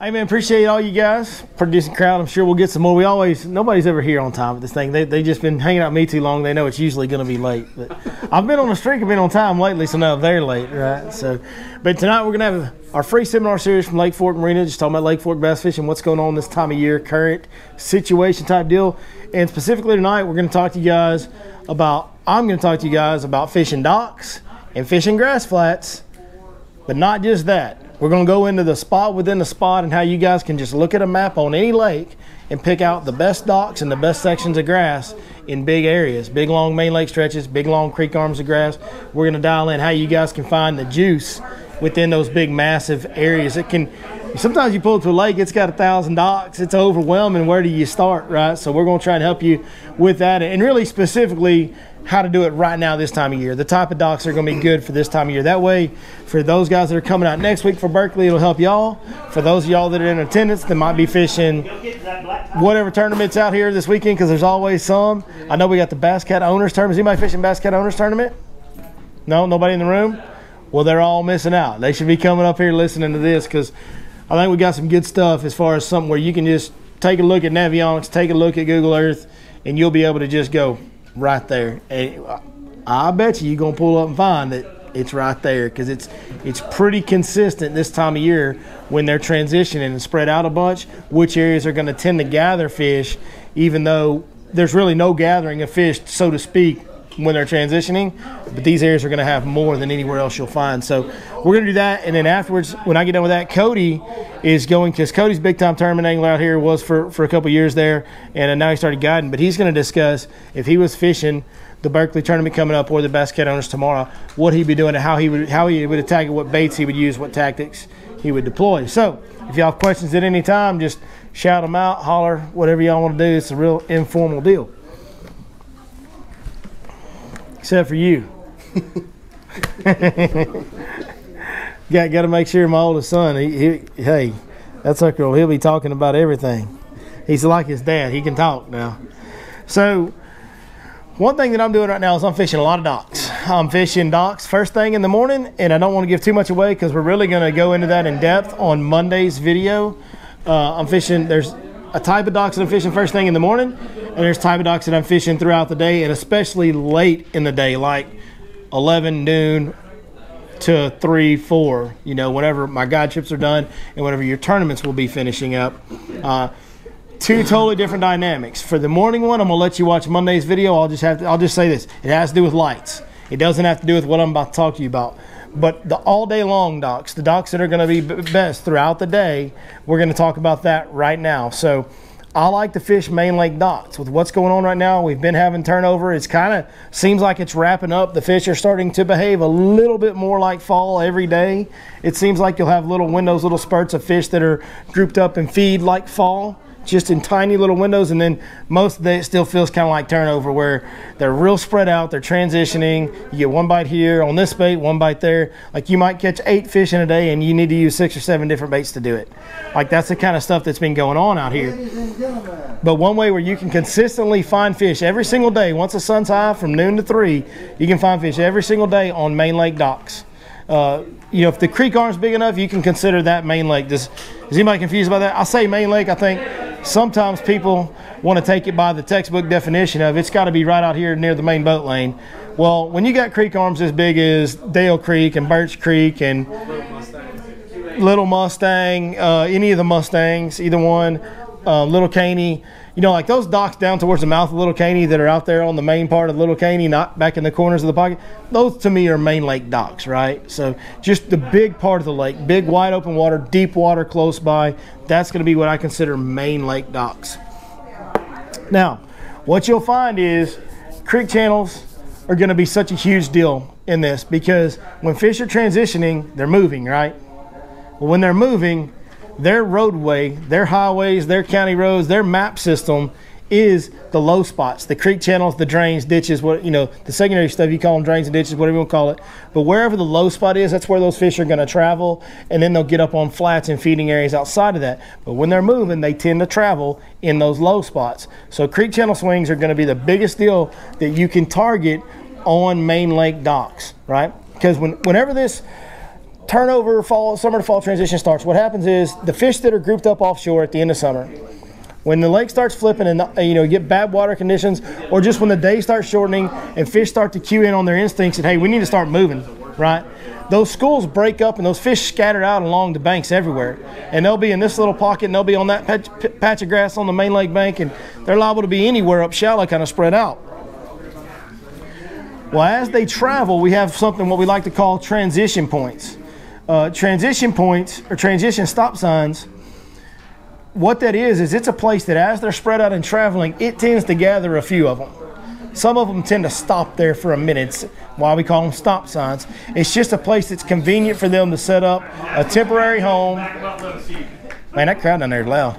Hey man, appreciate all you guys. Pretty decent crowd. I'm sure we'll get some more. We always nobody's ever here on time at this thing. They they just been hanging out with me too long. They know it's usually going to be late. But I've been on a streak of being on time lately, so now they're late, right? So, but tonight we're gonna have our free seminar series from Lake Fork Marina, just talking about Lake Fork bass fishing, what's going on this time of year, current situation type deal, and specifically tonight we're gonna talk to you guys about. I'm gonna talk to you guys about fishing docks and fishing grass flats, but not just that. We're going to go into the spot within the spot and how you guys can just look at a map on any lake and pick out the best docks and the best sections of grass in big areas, big long main lake stretches, big long creek arms of grass. We're going to dial in how you guys can find the juice within those big massive areas. It can sometimes you pull up to a lake, it's got a thousand docks, it's overwhelming. Where do you start, right? So we're going to try and help you with that, and really specifically how to do it right now this time of year. The type of docks are going to be good for this time of year. That way, for those guys that are coming out next week for Berkley, it'll help y'all. For those of y'all that are in attendance that might be fishing whatever tournaments out here this weekend, because there's always some. I know we got the Bass Cat Owners Tournament. Is anybody fishing Bass Cat Owners Tournament? No, nobody in the room. Well, they're all missing out. They should be coming up here listening to this because I think we got some good stuff as far as something where you can just take a look at Navionics, take a look at Google Earth, and you'll be able to just go, right there. And I bet you you're gonna pull up and find that it's right there because it's it's pretty consistent this time of year when they're transitioning and spread out a bunch. Which areas are going to tend to gather fish, even though there's really no gathering of fish, so to speak, when they're transitioning. But these areas are going to have more than anywhere else you'll find. So we're going to do that, and then afterwards, when I get done with that, Cody is going because Cody's big time tournament angler out here was for for a couple years there, and now he started guiding. But he's going to discuss if he was fishing the Berkley tournament coming up or the Bass Cat Owners tomorrow, what he'd be doing and how he would how he would attack it, what baits he would use, what tactics he would deploy. So if y'all have questions at any time, just shout them out, holler, whatever y'all want to do. It's a real informal deal except for you. got got to make sure my oldest son. He, he hey, that's girl. He'll be talking about everything. He's like his dad. He can talk now. So one thing that I'm doing right now is I'm fishing a lot of docks. I'm fishing docks first thing in the morning, and I don't want to give too much away because we're really going to go into that in depth on Monday's video. Uh, I'm fishing. There's a type of docks that I'm fishing first thing in the morning, and there's type of docks that I'm fishing throughout the day, and especially late in the day, like 11 noon to 3, 4, you know, whenever my guide trips are done and whenever your tournaments will be finishing up. Uh, two totally different dynamics. For the morning one, I'm gonna let you watch Monday's video. I'll just have to, I'll just say this: it has to do with lights. It doesn't have to do with what I'm about to talk to you about. But the all day long docks, the docks that are going to be best throughout the day, we're going to talk about that right now. So I like to fish main lake docks. With what's going on right now, we've been having turnover. It's kind of seems like it's wrapping up. The fish are starting to behave a little bit more like fall every day. It seems like you'll have little windows, little spurts of fish that are grouped up and feed like fall just in tiny little windows, and then most of it still feels kind of like turnover where they're real spread out, they're transitioning. You get one bite here on this bait, one bite there. Like you might catch eight fish in a day, and you need to use six or seven different baits to do it. Like that's the kind of stuff that's been going on out here. But one way where you can consistently find fish every single day, once the sun's high from noon to three, you can find fish every single day on main lake docks. Uh, you know, if the creek arm's big enough, you can consider that main lake. Does, is anybody confused about that? I say main lake, I think sometimes people want to take it by the textbook definition of it's got to be right out here near the main boat lane. Well, when you got creek arms as big as Dale Creek and Birch Creek and Little Mustang, uh, any of the Mustangs, either one, uh, Little Caney, you know, like those docks down towards the mouth of Little Caney that are out there on the main part of Little Caney, not back in the corners of the pocket, those to me are main lake docks, right? So just the big part of the lake, big wide open water, deep water close by, that's going to be what I consider main lake docks. Now, what you'll find is creek channels are going to be such a huge deal in this because when fish are transitioning, they're moving, right? Well, when they're moving, their roadway, their highways, their county roads, their map system is the low spots, the creek channels, the drains, ditches, what you know, the secondary stuff you call them drains and ditches, whatever you want to call it. But wherever the low spot is, that's where those fish are going to travel, and then they'll get up on flats and feeding areas outside of that. But when they're moving, they tend to travel in those low spots. So creek channel swings are going to be the biggest deal that you can target on main lake docks, right? Because when, whenever this turnover, fall, summer to fall transition starts, what happens is the fish that are grouped up offshore at the end of summer, when the lake starts flipping and you know get bad water conditions, or just when the day starts shortening and fish start to cue in on their instincts and hey, we need to start moving, right? Those schools break up and those fish scatter out along the banks everywhere, and they'll be in this little pocket and they'll be on that patch, patch of grass on the main lake bank, and they're liable to be anywhere up shallow, kind of spread out. Well, as they travel, we have something what we like to call transition points. Uh, transition points or transition stop signs. What that is is it's a place that as they're spread out and traveling, it tends to gather a few of them. Some of them tend to stop there for a minute. Why we call them stop signs. It's just a place that's convenient for them to set up a temporary home. Man, that crowd down there is loud.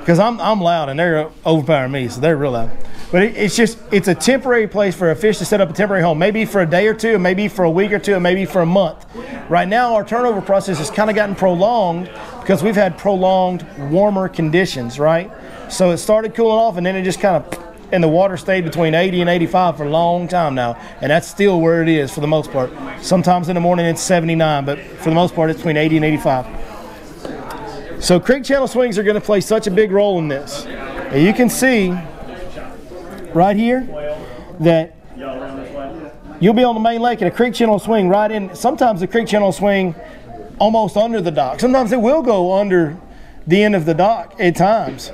Because I'm, I'm loud and they're overpowering me, so they're real loud. But it, it's just, it's a temporary place for a fish to set up a temporary home, maybe for a day or two, maybe for a week or two, maybe for a month. Right now, our turnover process has kind of gotten prolonged because we've had prolonged warmer conditions, right? So it started cooling off and then it just kind of, and the water stayed between 80 and 85 for a long time now. And that's still where it is for the most part. Sometimes in the morning it's 79, but for the most part it's between 80 and 85. So creek channel swings are going to play such a big role in this. And you can see right here that you'll be on the main lake and a creek channel swing right in. Sometimes the creek channel swing almost under the dock. Sometimes it will go under the end of the dock at times.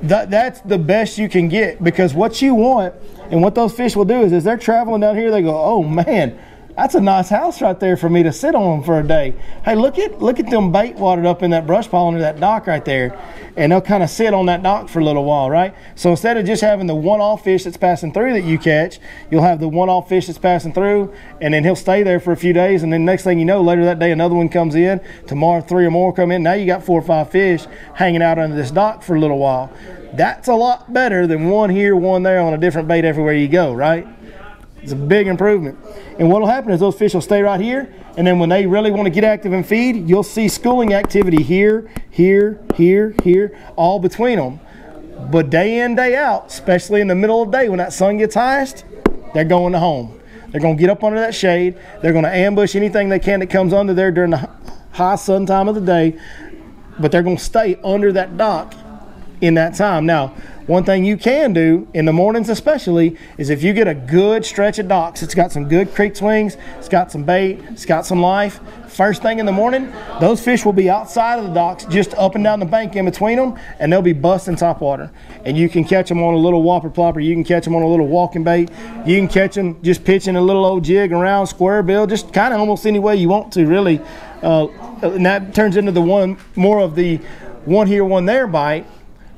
That, that's the best you can get because what you want and what those fish will do is as they're traveling down here, they go, oh man, that's a nice house right there for me to sit on for a day. Hey, look at look at them bait watered up in that brush pile under that dock right there. And they'll kind of sit on that dock for a little while, right? So instead of just having the one-off fish that's passing through that you catch, you'll have the one-off fish that's passing through, and then he'll stay there for a few days, and then next thing you know, later that day another one comes in. Tomorrow three or more come in. Now you got four or five fish hanging out under this dock for a little while. That's a lot better than one here, one there on a different bait everywhere you go, right? It's a big improvement. And what will happen is those fish will stay right here, and then when they really want to get active and feed, you'll see schooling activity here, here, here, here, all between them. But day in, day out, especially in the middle of the day when that sun gets highest, they're going to home. They're going to get up under that shade. They're going to ambush anything they can that comes under there during the high sun time of the day. But they're going to stay under that dock in that time. Now, one thing you can do in the mornings, especially, is if you get a good stretch of docks, it's got some good creek swings, it's got some bait, it's got some life. First thing in the morning, those fish will be outside of the docks, just up and down the bank in between them, and they'll be busting top water. And you can catch them on a little whopper plopper, you can catch them on a little walking bait, you can catch them just pitching a little old jig around square bill, just kind of almost any way you want to, really. Uh, and that turns into the one more of the one here, one there bite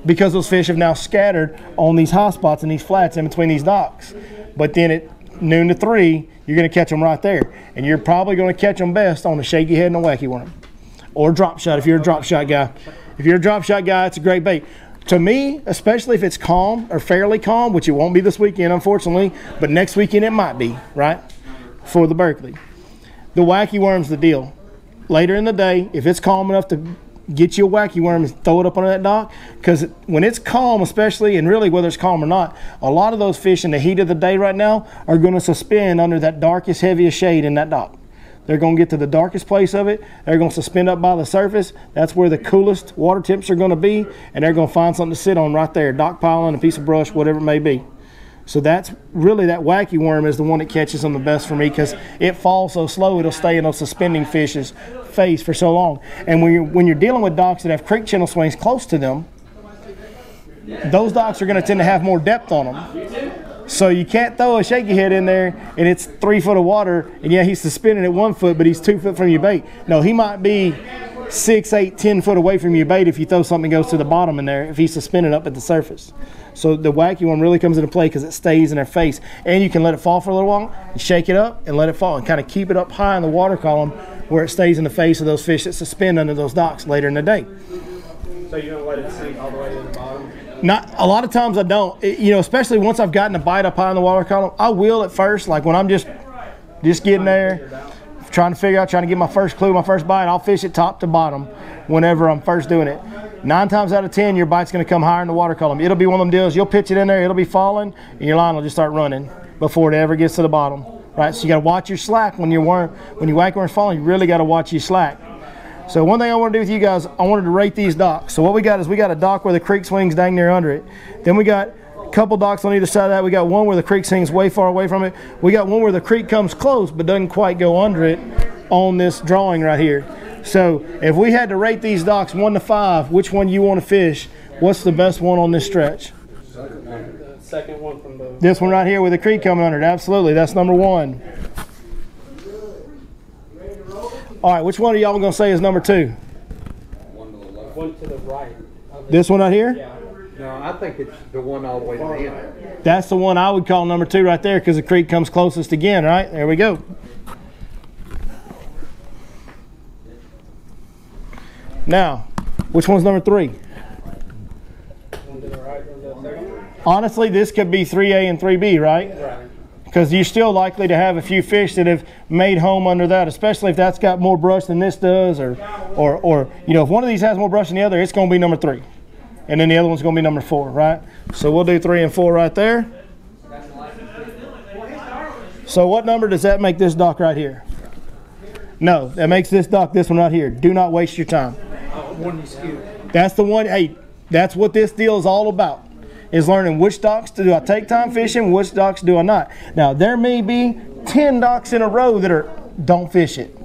because those fish have now scattered on these high spots and these flats in between these docks. But then at noon to three, you're going to catch them right there. And you're probably going to catch them best on a shaky head and a wacky worm. Or drop shot if you're a drop shot guy. If you're a drop shot guy, it's a great bait. To me, especially if it's calm or fairly calm, which it won't be this weekend, unfortunately, but next weekend it might be, right? For the Berkley. The wacky worm's the deal. Later in the day, if it's calm enough to get you a wacky worm and throw it up under that dock. Because when it's calm especially and really whether it's calm or not a lot of those fish in the heat of the day right now are going to suspend under that darkest heaviest shade in that dock. They're going to get to the darkest place of it. They're going to suspend up by the surface. That's where the coolest water temps are going to be and they're going to find something to sit on right there dock piling a piece of brush whatever it may be. So that's really that wacky worm is the one that catches them the best for me because it falls so slow it'll stay in those suspending fishes face for so long. And when you're, when you're dealing with docks that have creek channel swings close to them, those docks are going to tend to have more depth on them. So you can't throw a shaky head in there and it's three foot of water and yeah, he's suspended at one foot, but he's two foot from your bait. No, he might be six, eight, ten foot away from your bait if you throw something goes to the bottom in there, if he's suspended up at the surface. So the wacky one really comes into play because it stays in their face. And you can let it fall for a little while, shake it up and let it fall and kind of keep it up high in the water column where it stays in the face of those fish that suspend under those docks later in the day. So you don't let it sink all the way to the bottom? Not a lot of times I don't. It, you know, especially once I've gotten a bite up high in the water column, I will at first. Like when I'm just just getting there, trying to figure out, trying to get my first clue, my first bite, I'll fish it top to bottom whenever I'm first doing it. Nine times out of ten, your bite's going to come higher in the water column. It'll be one of them deals. You'll pitch it in there, it'll be falling, and your line will just start running before it ever gets to the bottom right? So you got to watch your slack when you're when you wacky worm's falling. You really got to watch your slack. So one thing I want to do with you guys, I wanted to rate these docks. So what we got is we got a dock where the creek swings dang near under it. Then we got a couple docks on either side of that. We got one where the creek swings way far away from it. We got one where the creek comes close but doesn't quite go under it on this drawing right here. So if we had to rate these docks one to five, which one you want to fish? What's the best one on this stretch? The second one from the. This one right here with the creek coming under it. Absolutely, that's number one. All right, which one are y'all gonna say is number two? One to the right. of the- This one right here? Yeah. No, I think it's the one all the way to the end. That's the one I would call number two right there because the creek comes closest again, right? There we go. Now, which one's number three? One to the right of the second one. Honestly, this could be 3A and 3B, right? Right. Because you're still likely to have a few fish that have made home under that, especially if that's got more brush than this does, or, or, or you know, if one of these has more brush than the other, it's going to be number three, and then the other one's going to be number four, right? So we'll do three and four right there. So what number does that make this dock right here? No, that makes this dock this one right here. Do not waste your time. That's the one. Hey, that's what this deal is all about. Is learning which docks to do I take time fishing, which docks do I not. Now there may be ten docks in a row that are don't fish it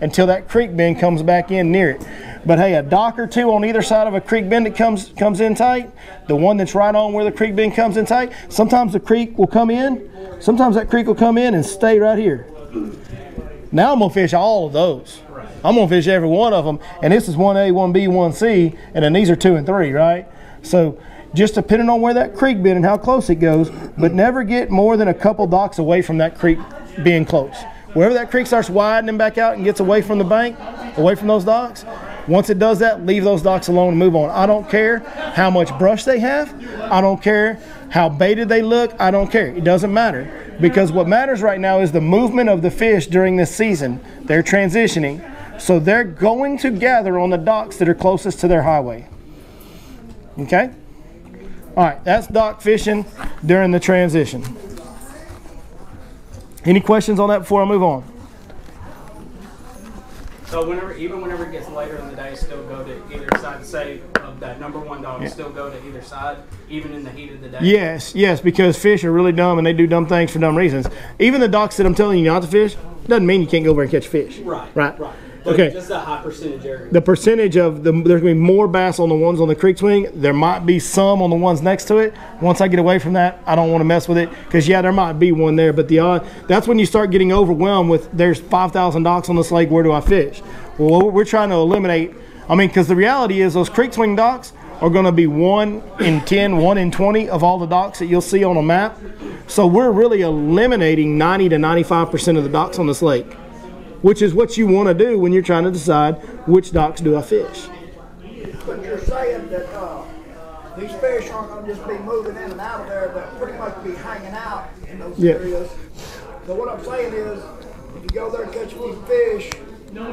until that creek bend comes back in near it. But hey, a dock or two on either side of a creek bend that comes comes in tight, the one that's right on where the creek bend comes in tight. Sometimes the creek will come in, sometimes that creek will come in and stay right here. Now I'm gonna fish all of those. I'm gonna fish every one of them, and this is one A, one B, one C, and then these are two and three, right? So just depending on where that creek been and how close it goes, but never get more than a couple docks away from that creek being close. Wherever that creek starts widening back out and gets away from the bank, away from those docks, once it does that, leave those docks alone and move on. I don't care how much brush they have. I don't care how baited they look. I don't care. It doesn't matter because what matters right now is the movement of the fish during this season. They're transitioning. So they're going to gather on the docks that are closest to their highway. Okay? All right, that's dock fishing during the transition. Any questions on that before I move on? So whenever, even whenever it gets later in the day, still go to either side. Say of that number one dog, still go to either side, even in the heat of the day. Yes, yes, because fish are really dumb and they do dumb things for dumb reasons. Even the docks that I'm telling you not to fish doesn't mean you can't go over and catch fish. Right. Right. Right. Okay. Just a high percentage area. The percentage of the there's gonna be more bass on the ones on the creek swing. There might be some on the ones next to it. Once I get away from that, I don't want to mess with it because yeah, there might be one there, but the odd that's when you start getting overwhelmed with there's five thousand docks on this lake. Where do I fish? Well, we're trying to eliminate. I mean, because the reality is those creek swing docks are going to be one in 10, one in 20 of all the docks that you'll see on a map. So we're really eliminating 90 to 95% of the docks on this lake, which is what you want to do when you're trying to decide which docks do I fish. But you're saying that uh, these fish aren't going to just be moving in and out of there, but pretty much be hanging out in those Yeah. areas. So what I'm saying is, if you go there and catch a few fish, You're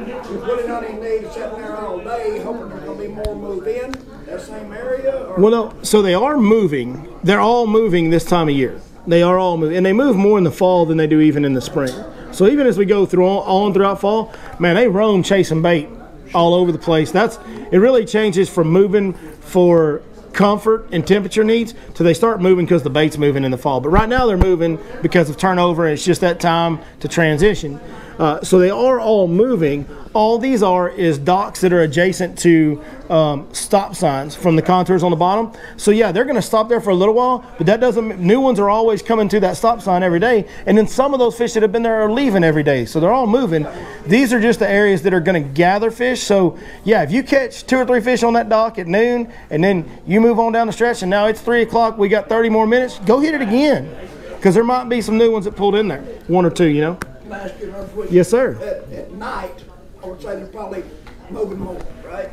really not even need sitting there all day hoping there's going to be more move in that same area. Or Well, no, so they are moving. They're all moving this time of year. They are all moving, and they move more in the fall than they do even in the spring. So even as we go through on, on throughout fall, man, they roam chasing bait all over the place. That's it. Really changes from moving for comfort and temperature needs to they start moving because the bait's moving in the fall. But right now they're moving because of turnover. And it's just that time to transition. Uh, so they are all moving. All these are is docks that are adjacent to um, stop signs from the contours on the bottom. So yeah, they're going to stop there for a little while, but that doesn't. New ones are always coming to that stop sign every day, and then some of those fish that have been there are leaving every day. So they're all moving. These are just the areas that are going to gather fish. So yeah, if you catch two or three fish on that dock at noon, and then you move on down the stretch, and now it's three o'clock, we got 30 more minutes. Go hit it again, because there might be some new ones that pulled in there, one or two, you know. Can I ask you? Yes, sir. At, at night, I would say they're probably moving more, right?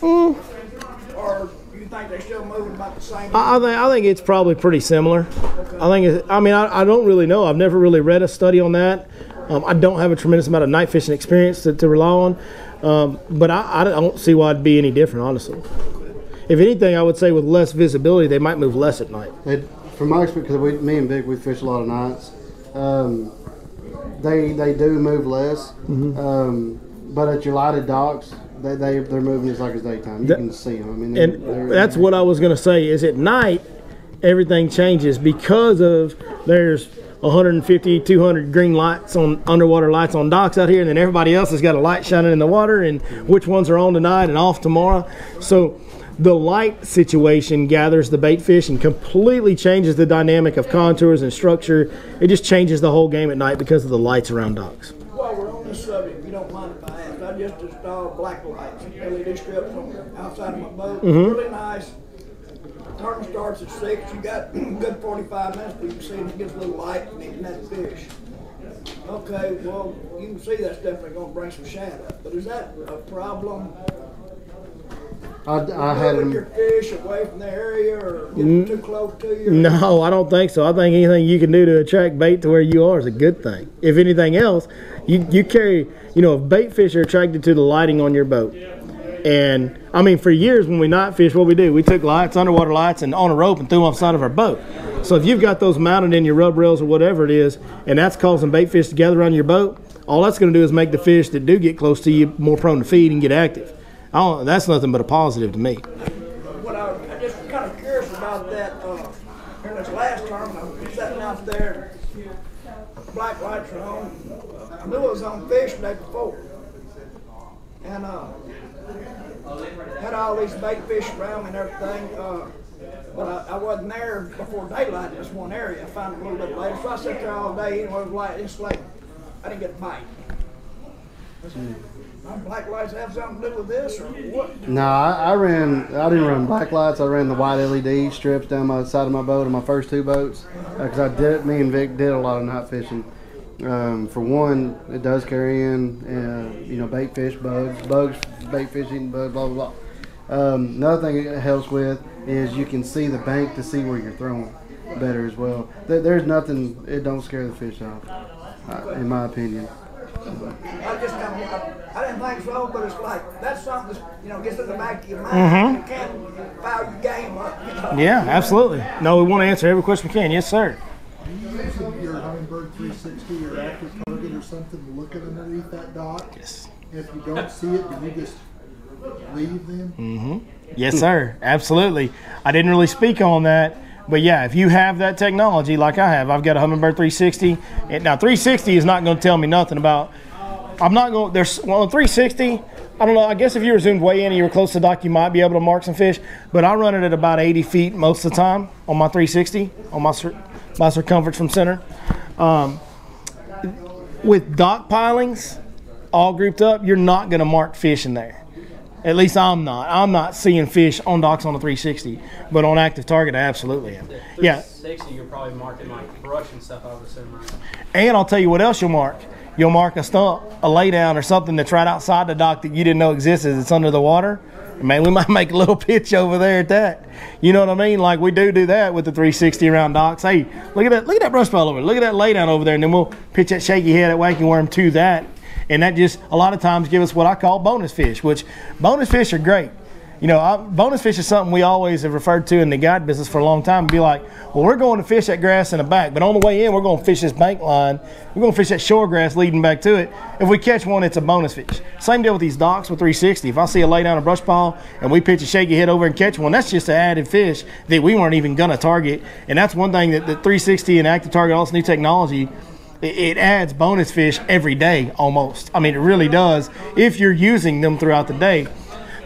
Hmm. Or you think they're still moving about the same? I, I think I think it's probably pretty similar. I think it, I mean I, I don't really know. I've never really read a study on that. Um, I don't have a tremendous amount of night fishing experience to, to rely on, um, but I, I don't see why it'd be any different, honestly. If anything, I would say with less visibility, they might move less at night. It, from my experience, because me and Vic, we fish a lot of nights. Um, they they do move less. Mm-hmm. Um, but at your lighted docks, they they they're moving just like it's daytime. You That- can see them. I mean, they're- and they're- that's what I was going to say. Is at night everything changes because of there's 150, 200 green lights on underwater lights on docks out here, and then everybody else has got a light shining in the water, and which ones are on tonight and off tomorrow. So the light situation gathers the bait fish and completely changes the dynamic of contours and structure. It just changes the whole game at night because of the lights around docks. While we're on this subject, if you don't mind if I ask, I just installed black lights, LED strips on the outside of my boat. Mm-hmm. Really nice. Target starts at six. You got good forty-five minutes, but you can see it gets a little light and eating that fish. Okay, well, you can see that's definitely gonna bring some shad up, but is that a problem? I, I had your fish away from the area or getting too close to you? No, I don't think so. I think anything you can do to attract bait to where you are is a good thing. If anything else, you, you carry, you know, if bait fish are attracted to the lighting on your boat. And I mean, for years when we night fish, what we do, we took lights, underwater lights, and on a rope and threw them off the side of our boat. So if you've got those mounted in your rub rails or whatever it is, and that's causing bait fish to gather around your boat, all that's going to do is make the fish that do get close to you more prone to feed and get active. I don't, that's nothing but a positive to me. What I, I just kind of curious about that, uh, in this last term, I was sitting out there, black lights were on. I knew it was on fish the day before. And, uh, had all these bait fish around me and everything, uh, but I, I wasn't there before daylight in this one area. I found it a little bit later, so I sat there all day, anyway, it was like, it's like, I didn't get a bite. My black lights have something to do with this, or what? No, I, I ran. I didn't run black lights. I ran the white LED strips down my side of my boat on my first two boats because I did. Me and Vic did a lot of night fishing. Um, for one, it does carry in, uh, you know, bait fish, bugs, bugs, bait fishing, bugs, blah blah blah. Um, another thing it helps with is you can see the bank to see where you're throwing better as well. There's nothing. It don't scare the fish off, uh, in my opinion. I just kind of, I, I didn't think so, but it's like, that's something that, you know, gets in the back of your mind. You can't foul your game up, you know. Yeah, absolutely. No, we want to answer every question we can. Yes, sir. Do you use your Humminbird 360 or active target or something to look at underneath that dock? Yes. If you don't see it, do you just leave them? Yes, sir. Absolutely. I didn't really speak on that, but yeah, if you have that technology like I have, I've got a Humminbird 360. And now 360 is not going to tell me nothing about. I'm not going. There's well, on 360. I don't know. I guess if you were zoomed way in and you were close to the dock, you might be able to mark some fish. But I run it at about 80 feet most of the time on my 360 on my my circumference from center. Um, with dock pilings all grouped up, you're not going to mark fish in there. At least I'm not. I'm not seeing fish on docks on a 360, but on active target, I absolutely am. Yeah, 360, you're probably marking like brush and stuff, I would assume, right? and I'll tell you what else you'll mark. You'll mark a stump, a laydown, or something that's right outside the dock that you didn't know existed. It's under the water. Man, we might make a little pitch over there at that. You know what I mean? Like we do do that with the 360 around docks. Hey, look at that! Look at that brush pile over there. Look at that laydown over there, and then we'll pitch that shaky head at wacky worm to that, and that just a lot of times give us what I call bonus fish. Which bonus fish are great. You know, I, bonus fish is something we always have referred to in the guide business for a long time. And be like, well, we're going to fish that grass in the back, but on the way in, we're going to fish this bank line. We're going to fish that shore grass leading back to it. If we catch one, it's a bonus fish. Same deal with these docks with 360. If I see a lay down a brush pile and we pitch a shaky head over and catch one, that's just an added fish that we weren't even going to target. And that's one thing that the 360 and active target, all this new technology, it- it adds bonus fish every day almost. I mean, it really does if you're using them throughout the day.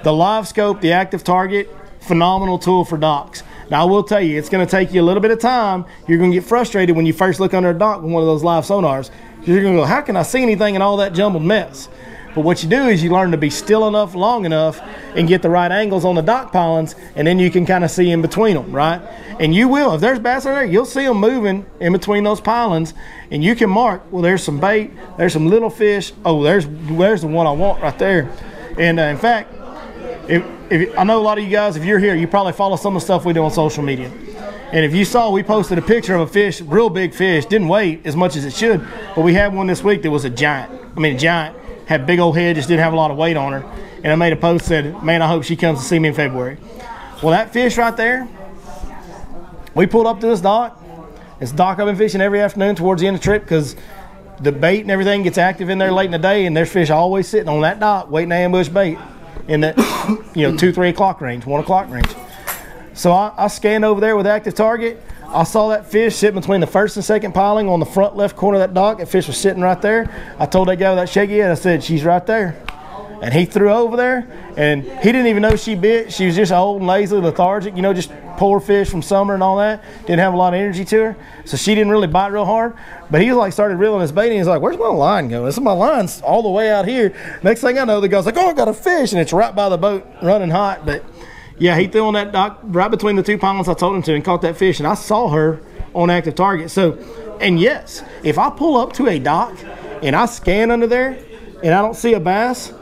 The live scope, the active target, phenomenal tool for docks. Now, I will tell you, it's going to take you a little bit of time. You're going to get frustrated when you first look under a dock with one of those live sonars. You're going to go, how can I see anything in all that jumbled mess? But what you do is you learn to be still enough, long enough, and get the right angles on the dock pilings, and then you can kind of see in between them, right? And you will, if there's bass in there, you'll see them moving in between those pilings, and you can mark. Well, there's some bait, there's some little fish. Oh, there's there's the one I want right there. And uh, in fact, if, if I know a lot of you guys, if you're here, you probably follow some of the stuff we do on social media. And if you saw, we posted a picture of a fish, real big fish, didn't weigh as much as it should, but we had one this week that was a giant. I mean, a giant, had big old head, just didn't have a lot of weight on her. And I made a post said, "Man, I hope she comes to see me in February." Well, that fish right there, we pulled up to this dock. It's dock I've been fishing every afternoon towards the end of the trip because the bait and everything gets active in there late in the day, and there's fish always sitting on that dock waiting to ambush bait in that you know two three o'clock range, one o'clock range. So I, I scanned over there with active target. I saw that fish sitting between the first and second piling on the front left corner of that dock. That fish was sitting right there. I told that guy with that shaky head, I said, she's right there. And he threw over there, and he didn't even know she bit. She was just old and lazy, lethargic, you know, just poor fish from summer and all that. Didn't have a lot of energy to her, so she didn't really bite real hard. But he was like started reeling his bait, and he's like, "Where's my line going? This is my line's all the way out here." Next thing I know, the guy's like, "Oh, I got a fish," and it's right by the boat, running hot. But yeah, he threw on that dock right between the two ponds I told him to, and caught that fish, and I saw her on active target. So, and yes, if I pull up to a dock and I scan under there and I don't see a bass,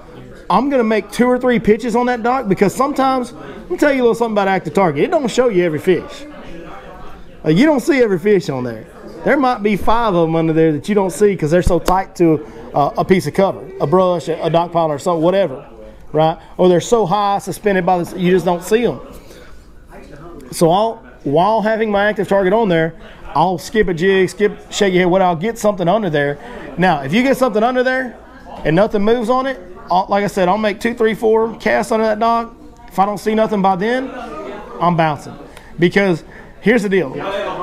I'm gonna make two or three pitches on that dock because sometimes let me tell you a little something about active target. It don't show you every fish. Like, you don't see every fish on there. There might be five of them under there that you don't see because they're so tight to uh, a piece of cover, a brush, a, a dock pile, or something, whatever, right? Or they're so high suspended by the, you just don't see them. So I'll, while having my active target on there, I'll skip a jig, skip shaky head, what I'll get something under there. Now, if you get something under there and nothing moves on it, I'll, like I said, I'll make two, three, four casts under that dog. If I don't see nothing by then, I'm bouncing. Because here's the deal.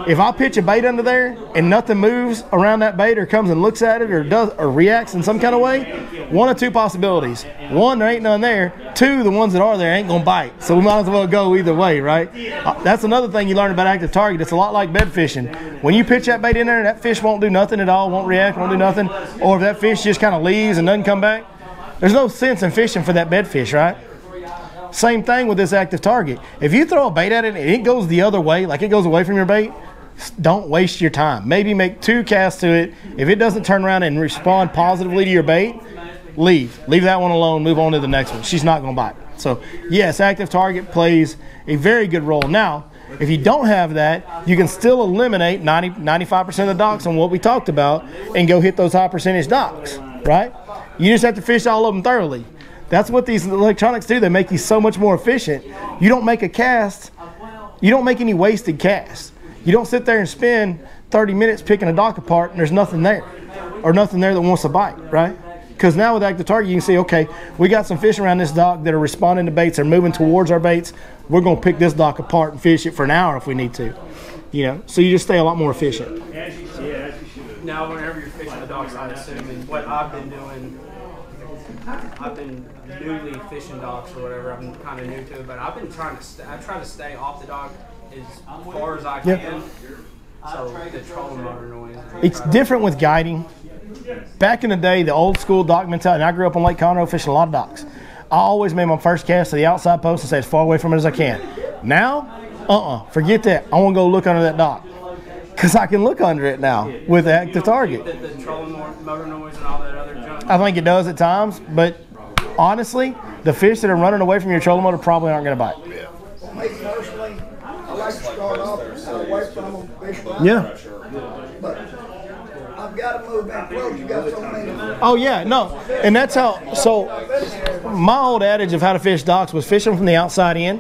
If I pitch a bait under there and nothing moves around that bait or comes and looks at it or does or reacts in some kind of way, one of two possibilities. One, there ain't none there. Two, the ones that are there ain't gonna bite. So we might as well go either way, right? Uh, that's another thing you learn about active target. It's a lot like bed fishing. When you pitch that bait in there, that fish won't do nothing at all, won't react, won't do nothing. Or if that fish just kind of leaves and doesn't come back, there's no sense in fishing for that bed fish, right? Same thing with this active target. If you throw a bait at it and it goes the other way, like it goes away from your bait, don't waste your time. Maybe make two casts to it. If it doesn't turn around and respond positively to your bait, leave. Leave that one alone. Move on to the next one. She's not going to bite. So, yes, active target plays a very good role. Now, if you don't have that, you can still eliminate 90, 95% of the docks on what we talked about and go hit those high percentage docks, right? You just have to fish all of them thoroughly. That's what these electronics do. They make you so much more efficient. You don't make a cast, you don't make any wasted casts. You don't sit there and spend 30 minutes picking a dock apart and there's nothing there or nothing there that wants to bite, right? Because now with active target, you can see, okay, we got some fish around this dock that are responding to baits. They're moving towards our baits. We're going to pick this dock apart and fish it for an hour if we need to. You know, so you just stay a lot more efficient. Now, whenever you're fishing the docks, I'm assuming what I've been doing, I've been newly fishing docks or whatever. I'm kind of new to it, but I've been trying to. St- I try to stay off the dock as far as I Yeah. can. So the trolling motor noise. It's different with guiding. Back in the day, the old school dock mentality, and I grew up on Lake Conroe fishing a lot of docks. I always made my first cast to the outside post and stay as far away from it as I can. Now, uh-uh, forget that. I want to go look under that dock. Because I can look under it now with the active target. The, the trolling motor noise and all that other junk. I think it does at times, but honestly, the fish that are running away from your trolling motor probably aren't going to bite. Me personally, I like to start off and stay away from them, fish. Yeah. But I've got to move in close. You got so many. Oh yeah, no, and that's how. So my old adage of how to fish docks was fish them from the outside in,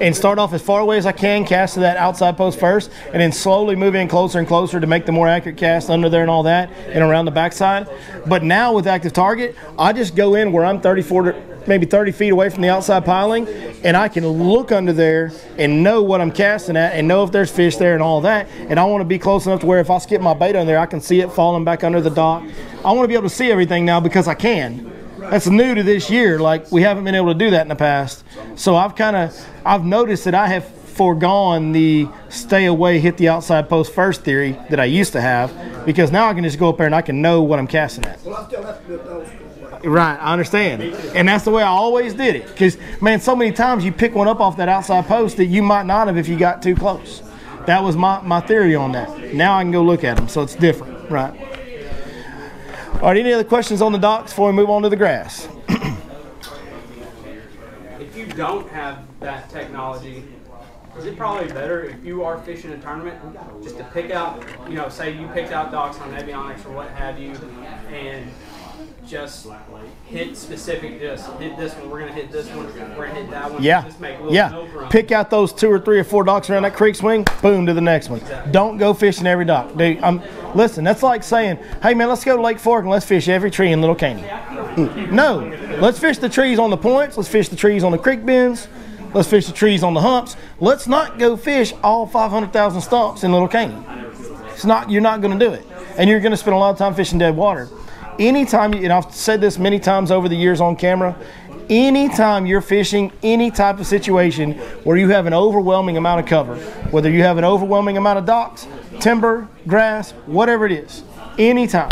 and start off as far away as I can, cast to that outside post first, and then slowly move in closer and closer to make the more accurate cast under there and all that, and around the backside. But now with active target, I just go in where I'm 30, 40, maybe 30 feet away from the outside piling, and I can look under there and know what I'm casting at, and know if there's fish there and all that. And I want to be close enough to where if I skip my bait on there, I can see it falling back under the dock. I want to be able to see everything now because I can. That's new to this year. Like we haven't been able to do that in the past. So I've kind of I've noticed that I have foregone the stay away, hit the outside post first theory that I used to have because now I can just go up there and I can know what I'm casting at. Well, I still have to do it those way. Right, I understand. And that's the way I always did it. Because, man, so many times you pick one up off that outside post that you might not have if you got too close. That was my, my theory on that. Now I can go look at them, so it's different. Right. All right, any other questions on the docks before we move on to the grass? Don't have that technology, is it probably better if you are fishing a tournament just to pick out, you know, say you picked out docks on Navionics or what have you, and just hit specific. Just hit this one. We're gonna hit this one. We're gonna hit that one. Yeah, Just make little yeah. Pick out those two or three or four docks around that creek swing. Boom to the next one. Don't go fishing every dock, dude. I'm listen. That's like saying, hey man, let's go to Lake Fork and let's fish every tree in Little Caney. No, let's fish the trees on the points. Let's fish the trees on the creek bends. Let's fish the trees on the humps. Let's not go fish all 500,000 stumps in Little Caney. It's not. You're not going to do it, and you're going to spend a lot of time fishing dead water. Anytime, you, and I've said this many times over the years on camera. Anytime you're fishing any type of situation where you have an overwhelming amount of cover, whether you have an overwhelming amount of docks, timber, grass, whatever it is, anytime,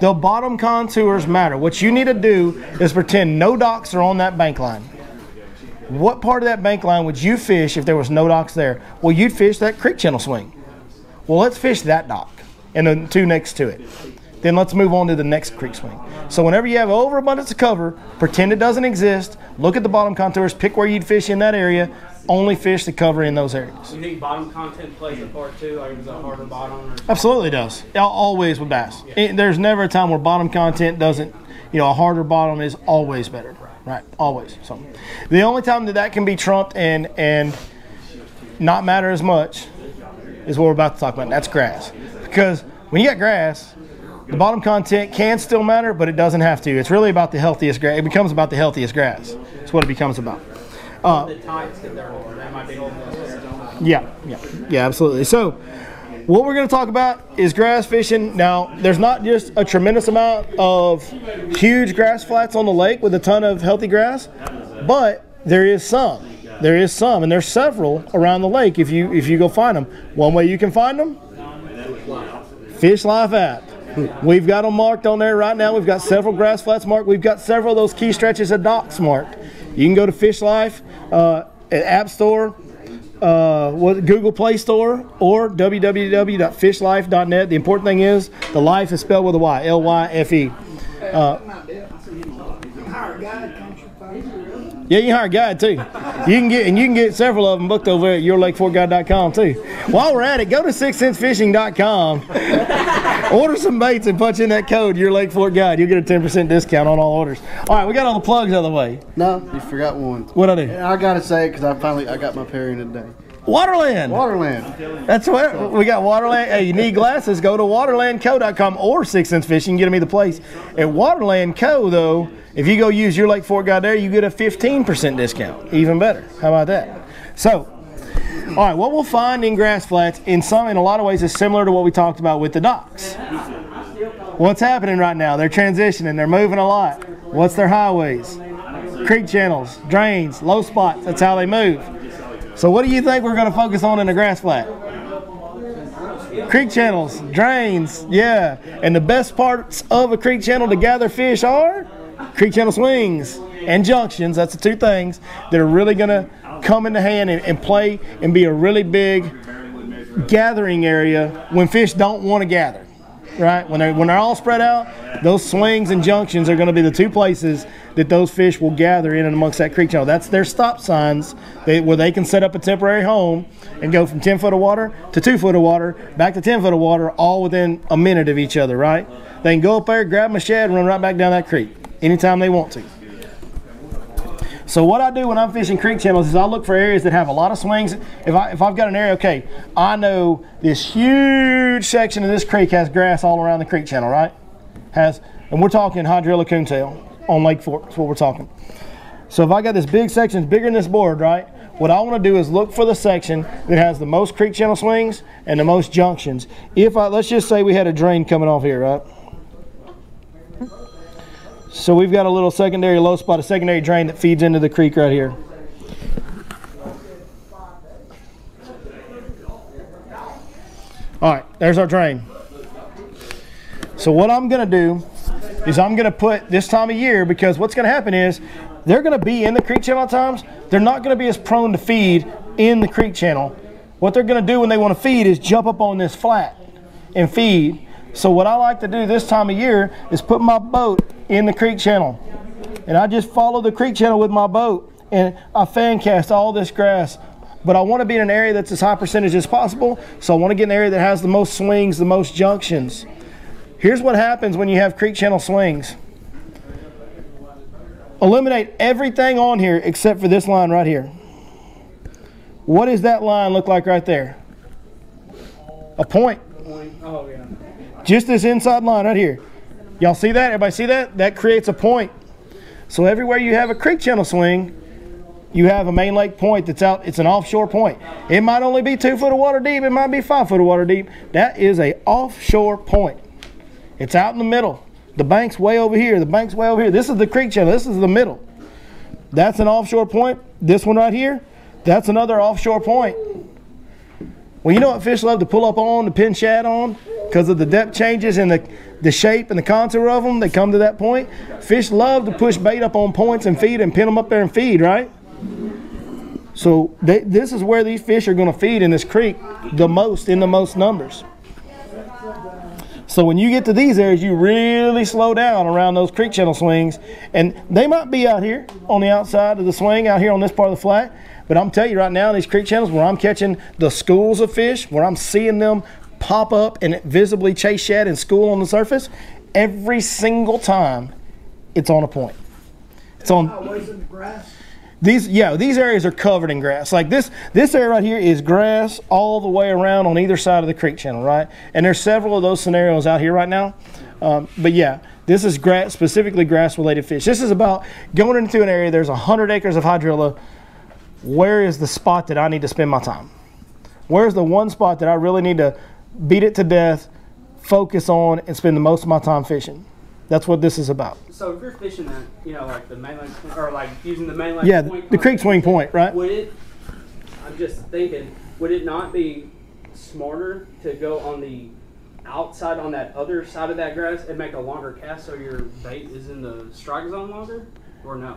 the bottom contours matter. What you need to do is pretend no docks are on that bank line. What part of that bank line would you fish if there was no docks there? Well, you'd fish that creek channel swing. Well, let's fish that dock and the two next to it. Then let's move on to the next creek swing. So whenever you have overabundance of cover, pretend it doesn't exist. Look at the bottom contours, pick where you'd fish in that area. Only fish the cover in those areas. You think bottom content plays a part too? Like is it harder bottom? Or Absolutely does. Always with bass. It- there's never a time where bottom content doesn't. You know, a harder bottom is always better. Right. Always. So the only time that that can be trumped and and not matter as much is what we're about to talk about. That's grass. Because when you got grass, the bottom content can still matter, but it doesn't have to. It's really about the healthiest grass. It becomes about the healthiest grass. That's what it becomes about. Uh, the tights that they're holding, that might be holding this. Yeah, yeah, yeah, absolutely. So, what we're going to talk about is grass fishing. Now, there's not just a tremendous amount of huge grass flats on the lake with a ton of healthy grass, but there is some. There is some, and there's several around the lake. If you if you go find them, one way you can find them, Fish Lyfe app. We've got them marked on there right now. We've got several grass flats marked. We've got several of those key stretches of docks marked. You can go to Fish Lyfe uh, at App Store, uh, what, Google Play Store, or www.fishlyfe.net. The important thing is the life is spelled with a Y, L Y F E. Fish. Yeah, you can hire a guide too. You can get and you can get several of them booked over at yourlakeforkguide.com too. While we're at it, go to 6thsensefishing.com. order some baits and punch in that code your Lake Fork Guide. You'll get a 10% discount on all orders. All right, we got all the plugs out of the way. No, you forgot one. What I do? I gotta say it because I finally I got my pairing today. Waterland. Waterland. That's where we got Waterland. Hey, you need glasses? Go to waterlandco.com or 6th Sense Fishing. Get them either place. At Waterland Co. though, if you go use your Lake Fork guide there, you get a 15% discount. Even better. How about that? So, all right, what we'll find in grass flats in some, in a lot of ways, is similar to what we talked about with the docks. What's happening right now? They're transitioning. They're moving a lot. What's their highways? Creek channels, drains, low spots. That's how they move. So what do you think we're going to focus on in a grass flat? Creek channels, drains, yeah. And the best parts of a creek channel to gather fish are creek channel swings and junctions. That's the two things that are really going to come into hand and, and play and be a really big gathering area when fish don't want to gather. Right? When they're when they're all spread out, those swings and junctions are going to be the two places that those fish will gather in and amongst that creek channel. That's their stop signs they, where they can set up a temporary home and go from 10 foot of water to 2 foot of water, back to 10 foot of water, all within a minute of each other, right? They can go up there, grab a shad, and run right back down that creek anytime they want to. So what I do when I'm fishing creek channels is I look for areas that have a lot of swings. If I if I've got an area, okay, I know this huge section of this creek has grass all around the creek channel, right? Has and we're talking hydrilla coontail on Lake Fork. That's what we're talking. So if I got this big section, bigger than this board, right? What I want to do is look for the section that has the most creek channel swings and the most junctions. If I let's just say we had a drain coming off here, right? So we've got a little secondary low spot, a secondary drain that feeds into the creek right here. All right, there's our drain. So what I'm gonna do is I'm gonna put this time of year because what's gonna happen is they're gonna be in the creek channel at times. They're not gonna be as prone to feed in the creek channel. What they're gonna do when they wanna feed is jump up on this flat and feed. So what I like to do this time of year is put my boat in the creek channel. And I just follow the creek channel with my boat and I fan cast all this grass. But I want to be in an area that's as high percentage as possible. So I want to get an area that has the most swings, the most junctions. Here's what happens when you have creek channel swings. Eliminate everything on here except for this line right here. What does that line look like right there? A point. Oh. Just this inside line right here. Y'all see that? Everybody see that? That creates a point. So everywhere you have a creek channel swing, you have a main lake point that's out. It's an offshore point. It might only be two foot of water deep. It might be five foot of water deep. That is a offshore point. It's out in the middle. The bank's way over here. The bank's way over here. This is the creek channel. This is the middle. That's an offshore point. This one right here, that's another offshore point. Well, you know what fish love to pull up on, to pin shad on? Because of the depth changes and the, the shape and the contour of them, they come to that point. Fish love to push bait up on points and feed and pin them up there and feed, right? So they, this is where these fish are going to feed in this creek the most, in the most numbers. So when you get to these areas, you really slow down around those creek channel swings. And they might be out here on the outside of the swing, out here on this part of the flat. But I'm telling you right now, these creek channels where I'm catching the schools of fish, where I'm seeing them pop up and visibly chase shad and school on the surface, every single time it's on a point. It's on Always in the grass. these yeah, these areas are covered in grass. Like this this area right here is grass all the way around on either side of the creek channel, right? And there's several of those scenarios out here right now. Um, but yeah, this is grass specifically grass related fish. This is about going into an area there's 100 acres of hydrilla. Where is the spot that I need to spend my time? Where's the one spot that I really need to beat it to death, focus on and spend the most of my time fishing? That's what this is about. So if you're fishing that, you know, like the mainland or like using the mainland Yeah, point the creek swing point, right? Would it? I'm just thinking. Would it not be smarter to go on the outside on that other side of that grass and make a longer cast so your bait is in the strike zone longer, or no?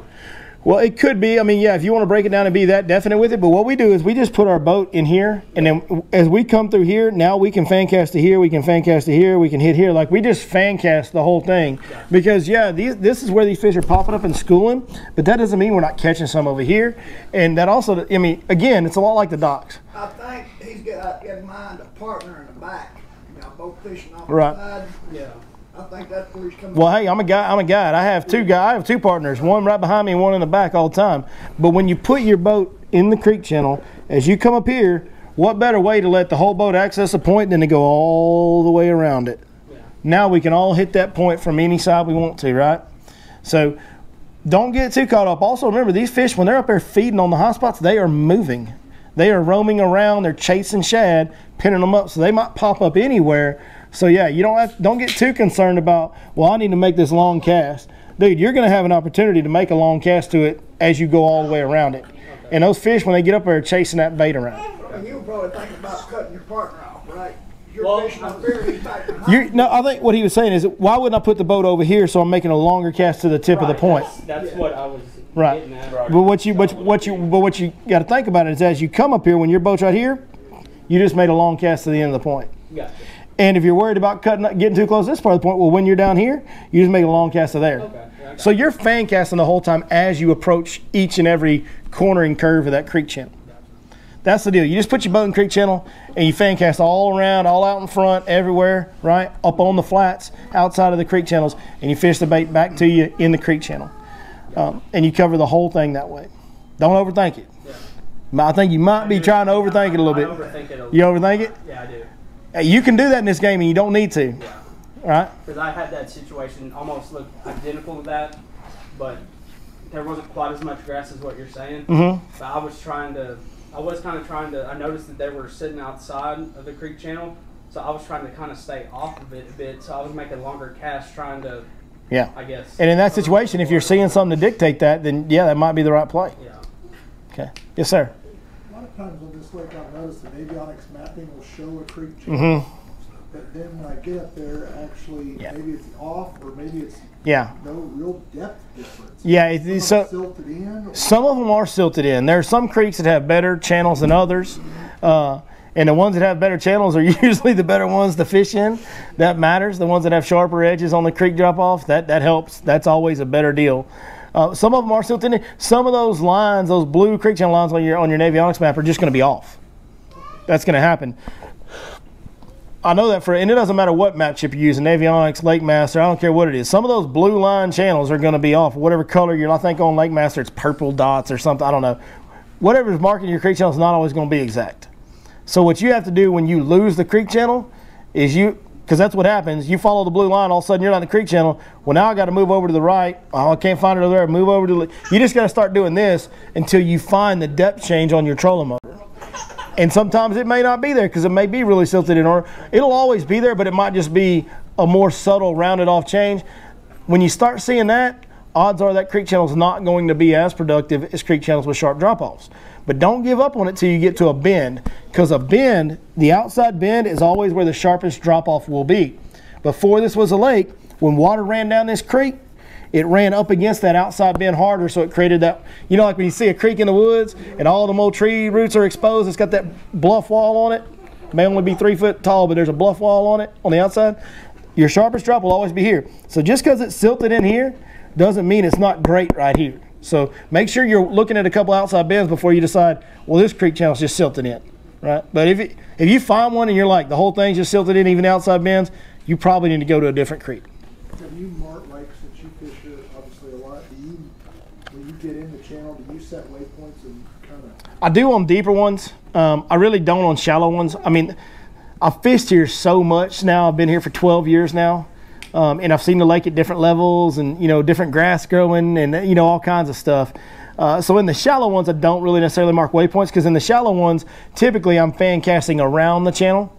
Well, it could be. I mean, yeah, if you want to break it down and be that definite with it. But what we do is we just put our boat in here, and then as we come through here, now we can fan cast to here, we can fan cast to here, we can hit here. Like we just fan cast the whole thing, because yeah, these this is where these fish are popping up and schooling. But that doesn't mean we're not catching some over here. And that also, I mean, again, it's a lot like the docks. I think he's got in mind a partner in the back. Y'all both fishing off Right. the side. Yeah. I think that's where he's coming. Well, hey, I'm a guy. I'm a guide. I have two guy. I have two partners. One right behind me and one in the back all the time. But when you put your boat in the creek channel, as you come up here, what better way to let the whole boat access a point than to go all the way around it? Now we can all hit that point from any side we want to, right? So don't get too caught up. Also, remember these fish when they're up there feeding on the hot spots, they are moving. They are roaming around. They're chasing shad, pinning them up, so they might pop up anywhere. So yeah, you don't have, don't get too concerned about. Well, I need to make this long cast, dude. You're going to have an opportunity to make a long cast to it as you go all the way around it. And those fish, when they get up there, are chasing that bait around. And you were probably thinking about cutting your partner off, right? You're Well, fishing up there, he's back. You no, I think what he was saying is, why wouldn't I put the boat over here so I'm making a longer cast to the tip of the point? That's, that's what I was Right. getting at. But what you but what you but what you got to think about it is as you come up here when your boat's right here, you just made a long cast to the end of the point. Gotcha. And if you're worried about cutting getting too close this part of the point, well, when you're down here, you just make a long cast to there. Okay. Yeah, So you're fan casting the whole time as you approach each and every cornering curve of that creek channel. That's the deal. You just put your boat in creek channel and you fan cast all around, all out in front, everywhere, right? Up on the flats, outside of the creek channels, and you fish the bait back to you in the creek channel. Um, and you cover the whole thing that way. Don't overthink it. I think you might be trying to overthink it a little bit. overthink a You overthink it? Yeah, I do. Hey, You can do that in this game and you don't need to. Yeah. Right? Because I had that situation almost look identical to that, but there wasn't quite as much grass as what you're saying. Mm-hmm. But I was trying to, I was kind of trying to, I noticed that they were sitting outside of the creek channel, so I was trying to kind of stay off of it a bit. So I was making longer casts trying to, Yeah. I guess. And in that situation, if you're seeing something to dictate that, then yeah, that might be the right play. Yeah. Okay. Yes, sir. A lot of times on this lake, I've noticed that Navionics mapping will show a creek channel. Mm-hmm. But then when I get up there, actually, Yeah. maybe it's off or maybe it's Yeah. no real depth difference. Yeah. Some of so it's silted in. some of them are silted in. There are some creeks that have better channels than others. Uh, and the ones that have better channels are usually the better ones to fish in. That matters. The ones that have sharper edges on the creek drop off, that, that helps. That's always a better deal. Uh, some of them are silted in. Some of those lines, those blue creek channel lines on your on your Navionics map, are just going to be off. That's going to happen. I know that for, and it doesn't matter what map chip you use, Navionics, Lake Master, I don't care what it is. Some of those blue line channels are going to be off, whatever color you're. I think on Lake Master it's purple dots or something. I don't know. Whatever's marking your creek channel is not always going to be exact. So what you have to do when you lose the creek channel is you, because that's what happens. You follow the blue line, all of a sudden you're not in the creek channel. Well, now I got to move over to the right. Oh, I can't find it over there. Move over to the. You just got to start doing this until you find the depth change on your trolling motor. And sometimes it may not be there because it may be really silted in, or it'll always be there, but it might just be a more subtle, rounded off change. When you start seeing that, odds are that creek channel is not going to be as productive as creek channels with sharp drop offs. But don't give up on it till you get to a bend because a bend, the outside bend, is always where the sharpest drop off will be. Before this was a lake, when water ran down this creek, it ran up against that outside bend harder, so it created that. You know, like when you see a creek in the woods and all the old tree roots are exposed, it's got that bluff wall on it. It may only be three foot tall, but there's a bluff wall on it on the outside. Your sharpest drop will always be here. So just because it's silted in here doesn't mean it's not great right here. So make sure you're looking at a couple outside bends before you decide, well, this creek channel's just silted in, right? But if it, if you find one and you're like the whole thing's just silted in, even outside bends, you probably need to go to a different creek. Have you marked lakes that you fish here obviously a lot? Do you, when you get in the channel, do you set waypoints and kind of? I do on deeper ones. Um, I really don't on shallow ones. I mean, I've fished here so much now. I've been here for 12 years now. Um, and I've seen the lake at different levels and, you know, different grass growing and, you know, all kinds of stuff. Uh, so in the shallow ones, I don't really necessarily mark waypoints because in the shallow ones, typically I'm fan casting around the channel.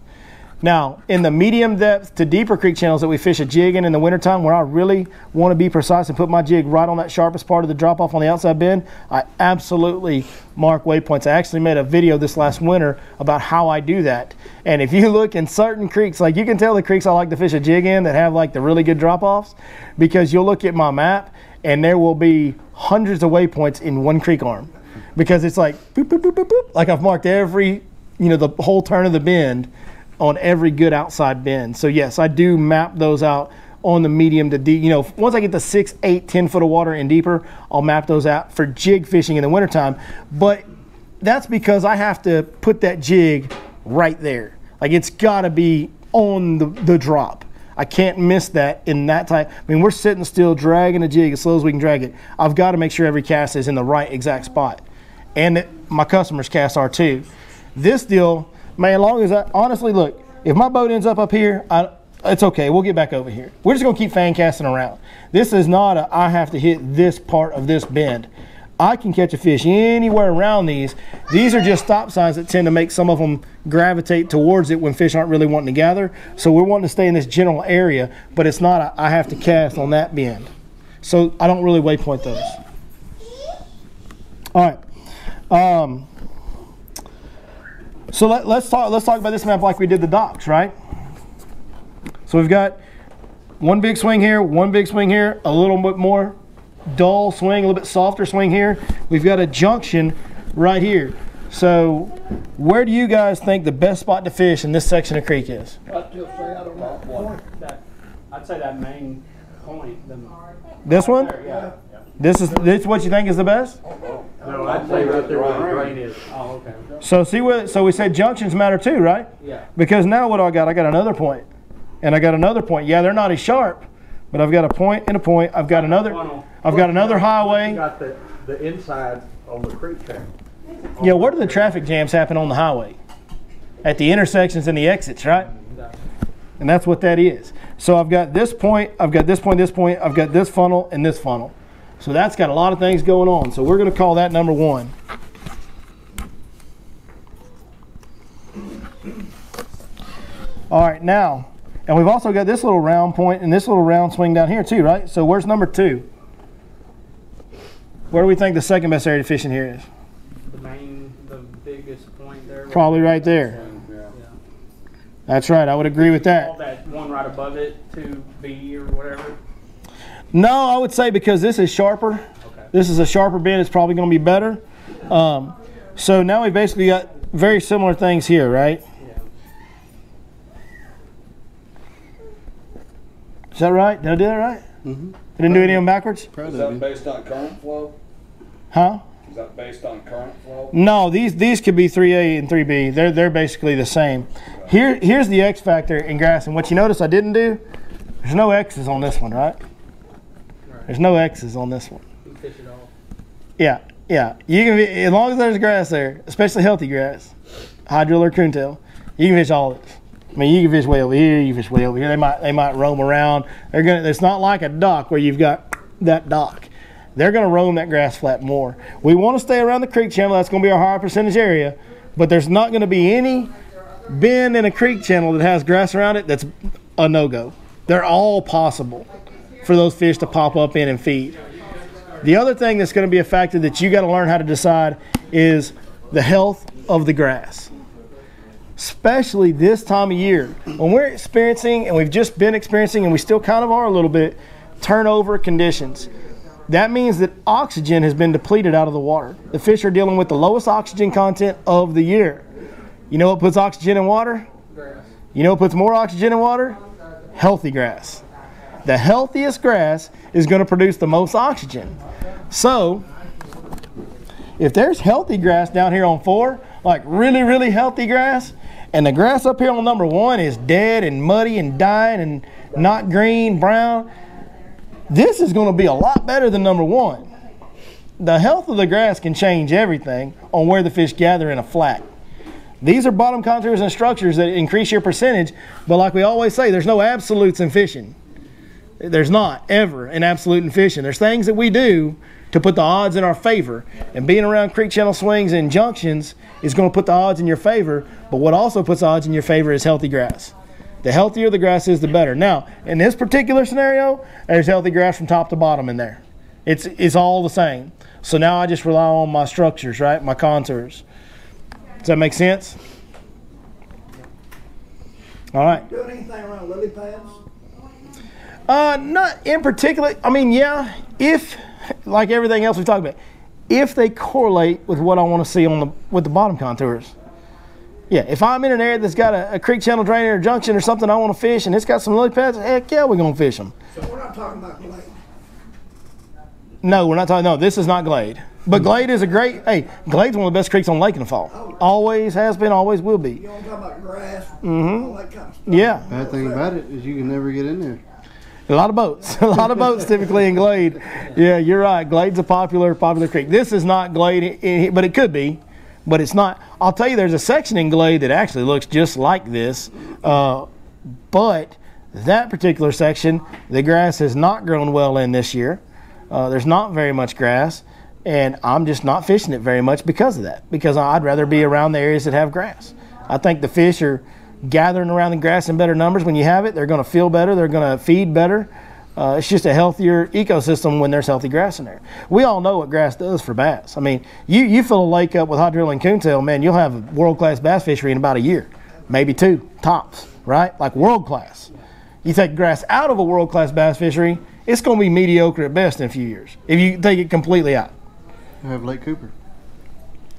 Now, in the medium depth to deeper creek channels that we fish a jig in in the wintertime, where I really want to be precise and put my jig right on that sharpest part of the drop off on the outside bend, I absolutely mark waypoints. I actually made a video this last winter about how I do that. And if you look in certain creeks, like you can tell the creeks I like to fish a jig in that have like the really good drop offs, because you'll look at my map and there will be hundreds of waypoints in one creek arm. Because it's like boop, boop, boop, boop, boop. Like I've marked every, you know, the whole turn of the bend on every good outside bend. So yes, I do map those out on the medium to deep. You know, once I get to six, eight, 10 foot of water and deeper, I'll map those out for jig fishing in the wintertime. But that's because I have to put that jig right there. Like it's got to be on the, the drop. I can't miss that in that type. I mean, we're sitting still, dragging a jig as slow as we can drag it. I've got to make sure every cast is in the right exact spot. And it, my customers' casts are too. This deal, man, long as I honestly look, if my boat ends up up here, I, it's okay. We'll get back over here. We're just gonna keep fan casting around. This is not a I have to hit this part of this bend. I can catch a fish anywhere around these. These are just stop signs that tend to make some of them gravitate towards it when fish aren't really wanting to gather. So we're wanting to stay in this general area, but it's not a, I have to cast on that bend. So I don't really waypoint those. All right. Um, so let, us talk. Let's talk about this map like we did the docks, right? So we've got one big swing here, one big swing here, a little bit more dull swing, a little bit softer swing here. We've got a junction right here. So where do you guys think the best spot to fish in this section of creek is? I still say I don't know. That, I'd say that main point. The, This one? there, yeah. This is this what you think is the best? No, I'd say right there where the drain is. Oh, okay. So see what so we said junctions matter too, right? Yeah. Because now what do I got? I got another. And I got another point. Yeah, they're not as sharp, but I've got a point and a point. I've got another I've got another You highway. got the, the inside on the creek there. Yeah, where do the traffic jams happen on the highway? At the intersections and the exits, right? And that's what that is. So I've got this point, I've got this point, this point, I've got this funnel and this funnel. So that's got a lot of things going on. So we're going to call that number one. All right, now, and we've also got this little round point and this little round swing down here too, right? So where's number two? Where do we think the second best area to fish in here is? The main, the biggest point there. Probably right there. That's right. I would agree with that. All that one right above it, two B or whatever. No, I would say because this is sharper. Okay. This is a sharper bend. It's probably going to be better. Um, so now we basically got very similar things here, right? Yeah. Is that right? Did I do that right? Mm-hmm. I didn't do any of them backwards? Proud Is that based on current flow? Huh? Is that based on current flow? No, these these could be 3A and 3B. They're they're basically the same. Here, here's the X factor in grass, and what you notice I didn't do, there's no X's on this one, right? There's no X's on this one. You can fish it all. Yeah, yeah. You can, be, as long as there's grass there, especially healthy grass, hydrilla or coontail, you can fish all of it. I mean, you can fish way over here, you can fish way over here. They might, they might roam around. They're gonna. It's not like a dock where you've got that dock. They're gonna roam that grass flat more. We want to stay around the creek channel. That's gonna be our higher percentage area, but there's not gonna be any bend in a creek channel that has grass around it. That's a no go. They're all possible for those fish to pop up in and feed. The other thing that's going to be a factor that you got to learn how to decide is the health of the grass. Especially this time of year when we're experiencing, and we've just been experiencing, and we still kind of are a little bit, turnover conditions. That means that oxygen has been depleted out of the water. The fish are dealing with the lowest oxygen content of the year. You know what puts oxygen in water? You know what puts more oxygen in water? Healthy grass. The healthiest grass is going to produce the most oxygen. So, if there's healthy grass down here on four, like really, really healthy grass, and the grass up here on number one is dead and muddy and dying and not green, brown, this is going to be a lot better than number one. The health of the grass can change everything on where the fish gather in a flat. These are bottom contours and structures that increase your percentage, but like we always say, there's no absolutes in fishing. There's not ever an absolute in fishing. There's things that we do to put the odds in our favor. And being around creek channel swings and junctions is going to put the odds in your favor. But what also puts odds in your favor is healthy grass. The healthier the grass is, the better. Now, in this particular scenario, there's healthy grass from top to bottom in there. It's it's all the same. So now I just rely on my structures, right? My contours. Does that make sense? All right. Doing anything around lily pads? Uh, not in particular. I mean, yeah, if like everything else we talked about, if they correlate with what I want to see on the with the bottom contours. Yeah, if I'm in an area that's got a, a creek channel drain or a junction or something I want to fish and it's got some lily pads, heck yeah, we're gonna fish them. So we're not talking about glade. No, we're not talking. No, this is not Glade. But Glade is a great. Hey, Glade's one of the best creeks on Lake in the fall. Always has been, always will be. You know, I'm talking about grass, all that kind of stuff. Yeah, Bad thing about it is you can never get in there. A lot of boats. A lot of boats typically in Glade. Yeah, you're right. Glade's a popular, popular creek. This is not Glade, but it could be. But it's not. I'll tell you, there's a section in Glade that actually looks just like this. Uh, but that particular section, the grass has not grown well in this year. Uh, there's not very much grass, and I'm just not fishing it very much because of that. Because I'd rather be around the areas that have grass. I think the fish are gathering around the grass in better numbers when you have it. They're going to feel better. They're going to feed better. Uh, it's just a healthier ecosystem when there's healthy grass in there. We all know what grass does for bass. I mean, you, you fill a lake up with hydrilla and coontail, man, you'll have a world class bass fishery in about a year, maybe two tops, right? Like world class. You take grass out of a world class bass fishery, it's going to be mediocre at best in a few years if you take it completely out. You have Lake Cooper.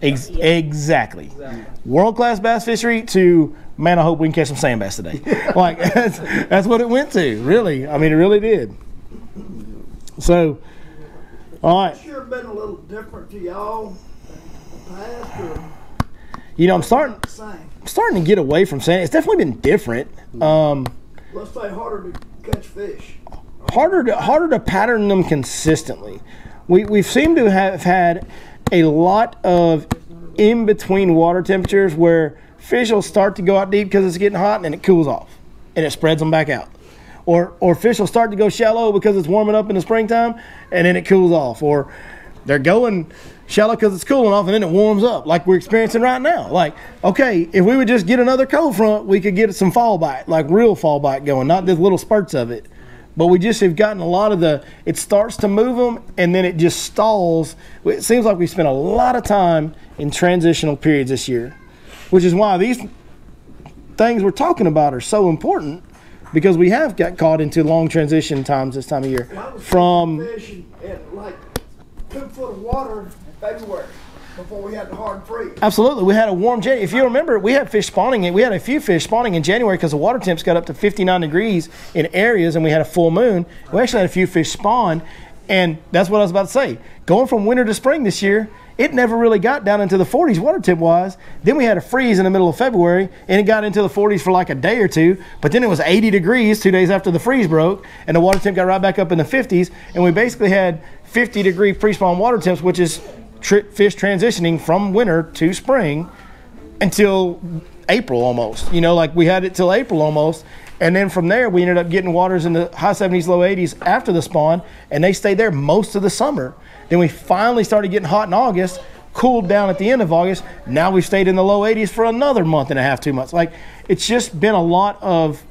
Ex- exactly. World class bass fishery to man, I hope we can catch some sand bass today. like that's, that's what it went to, really. I mean, it really did. So, all right. Sure been a little different to y'all in the past or You know, I'm starting? I'm starting to get away from sand. It's definitely been different. Um, Let's say harder to catch fish. harder to harder to pattern them consistently. We we seem to have had a lot of in between water temperatures where fish will start to go out deep because it's getting hot and then it cools off and it spreads them back out. Or or fish will start to go shallow because it's warming up in the springtime and then it cools off. Or they're going shallow because it's cooling off and then it warms up like we're experiencing right now. Like, okay, if we would just get another cold front, we could get some fall bite, like real fall bite going, not just little spurts of it. But we just have gotten a lot of the, it starts to move them and then it just stalls. It seems like we spent a lot of time in transitional periods this year, which is why these things we're talking about are so important because we have got caught into long transition times this time of year from at like two foot of water in February before we had the hard freeze. Absolutely. We had a warm January. If you remember, we had fish spawning. We had a few fish spawning in January because the water temps got up to 59 degrees in areas and we had a full moon. We actually had a few fish spawn. And that's what I was about to say. Going from winter to spring this year, it never really got down into the 40s water temp wise. Then we had a freeze in the middle of February, and it got into the 40s for like a day or two. But then it was 80 degrees two days after the freeze broke, and the water temp got right back up in the 50s, and we basically had 50 degree pre-spawn water temps, which is fish transitioning from winter to spring until April almost. You know, like we had it till April almost. And then from there, we ended up getting waters in the high 70s, low 80s after the spawn, and they stayed there most of the summer. Then we finally started getting hot in August, cooled down at the end of August. Now we've stayed in the low 80s for another month and a half, two months. Like, it's just been a lot of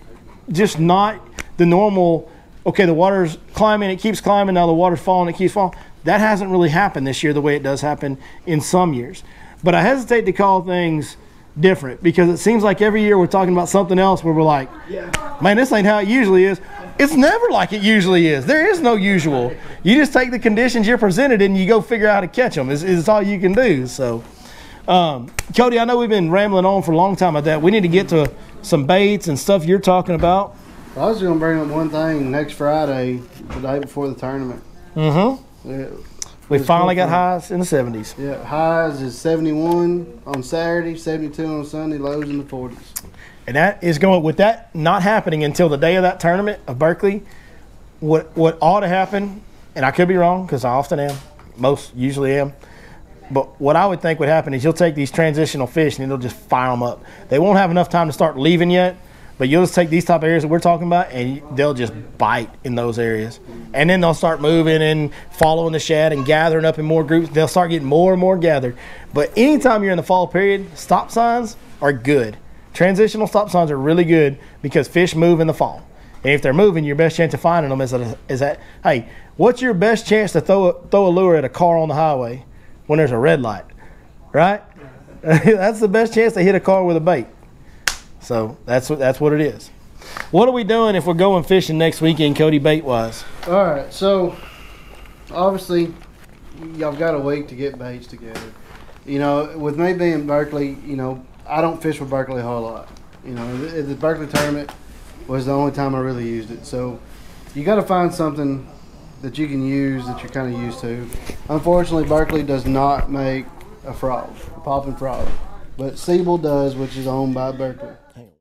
just not the normal, okay, the water's climbing, it keeps climbing, now the water's falling, it keeps falling. That hasn't really happened this year the way it does happen in some years. But I hesitate to call things different because it seems like every year we're talking about something else where we're like, man, this ain't how it usually is. It's never like it usually is. There is no usual. You just take the conditions you're presented and you go figure out how to catch them. Is is all you can do. So, um, Cody, I know we've been rambling on for a long time about that. We need to get to some baits and stuff you're talking about. I was gonna bring up one thing next Friday, the day before the tournament. Mm-hmm. Yeah, We finally got highs in the 70s. yeah, highs is 71 on Saturday, 72 on Sunday, lows in the 40s. And that is going with that not happening until the day of that tournament of Berkley. What what ought to happen, and I could be wrong because I often am, most usually am. But what I would think would happen is you'll take these transitional fish and it'll just fire them up. They won't have enough time to start leaving yet, but you'll just take these type of areas that we're talking about and they'll just bite in those areas. And then they'll start moving and following the shad and gathering up in more groups. They'll start getting more and more gathered. But anytime you're in the fall period, stop signs are good. Transitional stop signs are really good because fish move in the fall. And if they're moving, your best chance of finding them is that, is that hey, what's your best chance to throw a, throw a lure at a car on the highway when there's a red light, right? that's the best chance to hit a car with a bait. So that's what that's what it is. What are we doing if we're going fishing next weekend, Cody bait wise? All right, so obviously y'all got a week to get baits together. You know, with me being Berkley, you know, I don't fish with Berkley a whole lot. You know, the, the Berkley tournament was the only time I really used it. So you got to find something that you can use that you're kind of used to. Unfortunately, Berkley does not make a frog, a popping frog, but Sebile does, which is owned by Berkley.